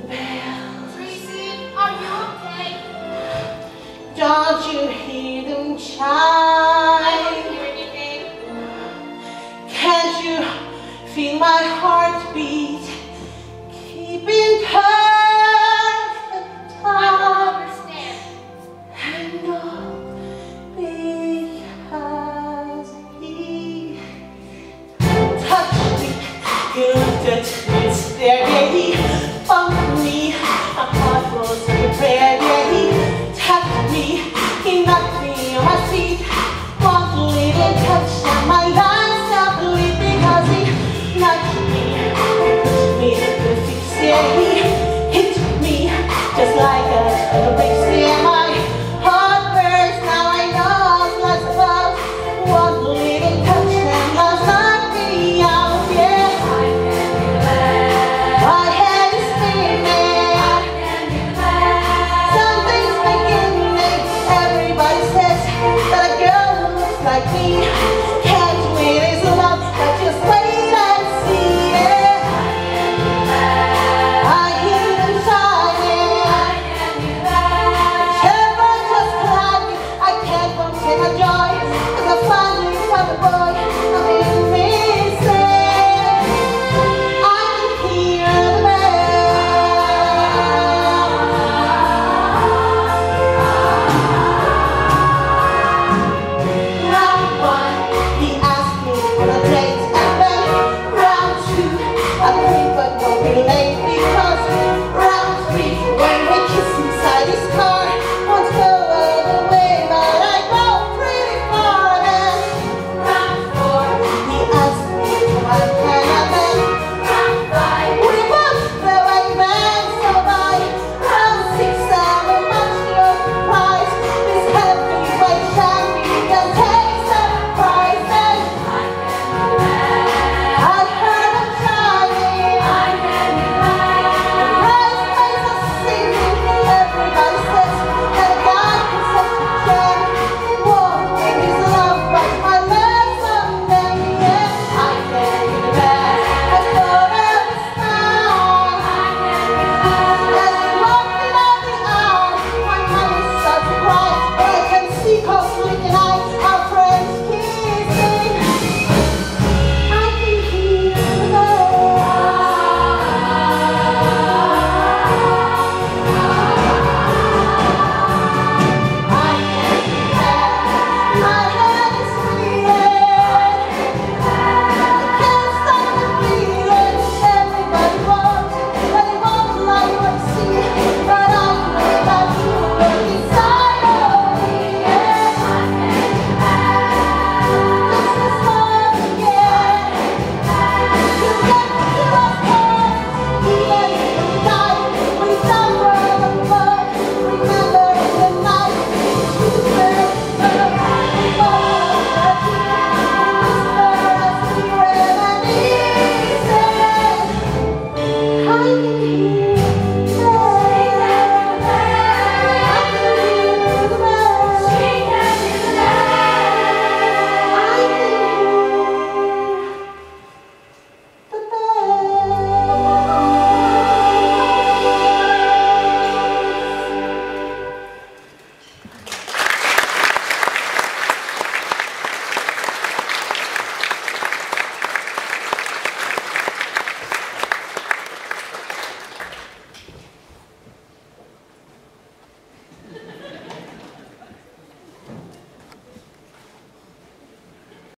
the bells. Tracy, are you okay? Don't you hear them chime? Amen.